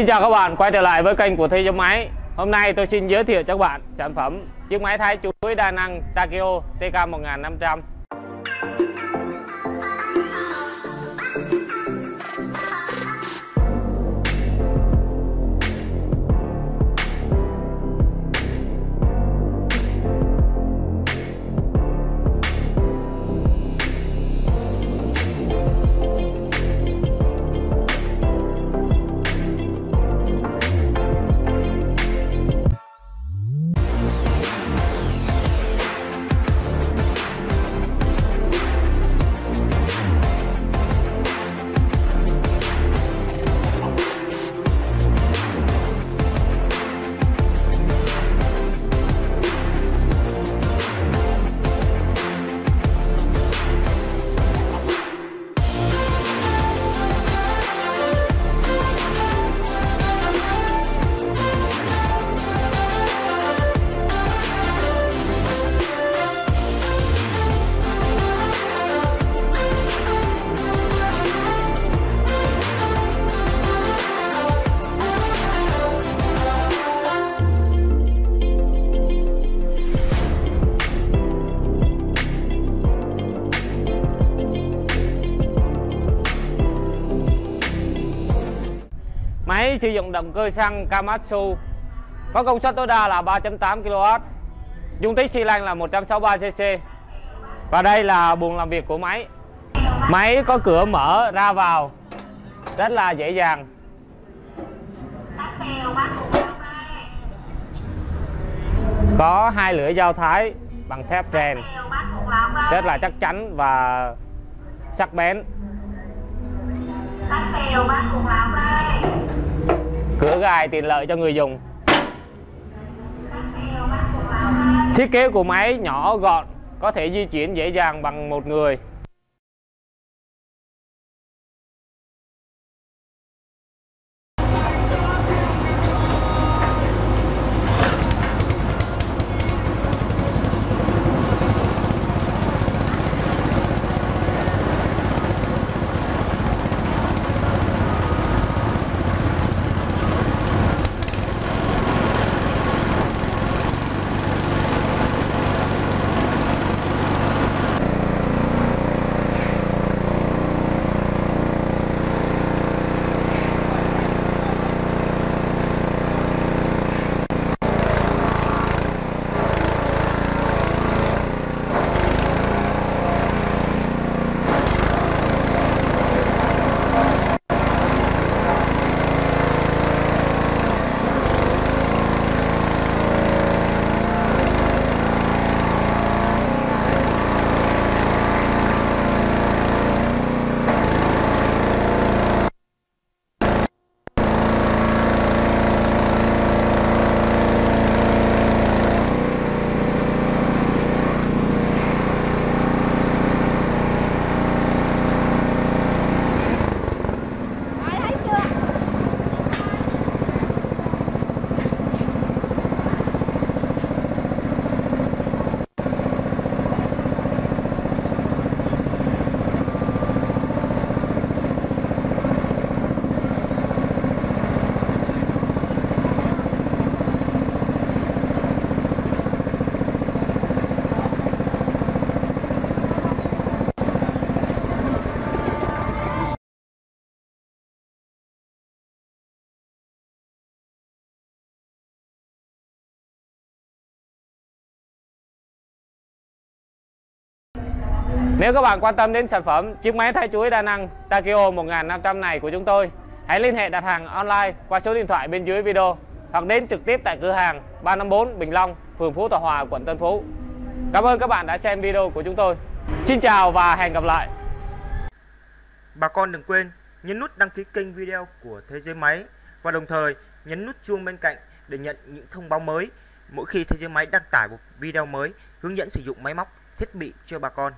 Xin chào các bạn, quay trở lại với kênh của Thi Giống máy. Hôm nay tôi xin giới thiệu cho các bạn sản phẩm chiếc máy thái chuối đa năng Takeo TK1500. Máy sử dụng động cơ xăng Kamatsu có công suất tối đa là 3.8 kW, dung tích xi lanh là 163 cc. Và đây là buồng làm việc của máy. Máy có cửa mở ra vào rất là dễ dàng. Có hai lưỡi dao thái bằng thép rèn rất là chắc chắn và sắc bén. Cửa gài tiện lợi cho người dùng. Thiết kế của máy nhỏ gọn, có thể di chuyển dễ dàng bằng một người. Nếu các bạn quan tâm đến sản phẩm chiếc máy thay chuối đa năng Takeo 1500 này của chúng tôi, hãy liên hệ đặt hàng online qua số điện thoại bên dưới video hoặc đến trực tiếp tại cửa hàng 354 Bình Long, phường Phú Tòa Hòa, quận Tân Phú. Cảm ơn các bạn đã xem video của chúng tôi. Xin chào và hẹn gặp lại. Bà con đừng quên nhấn nút đăng ký kênh video của Thế giới máy và đồng thời nhấn nút chuông bên cạnh để nhận những thông báo mới mỗi khi Thế giới máy đăng tải một video mới hướng dẫn sử dụng máy móc, thiết bị cho bà con.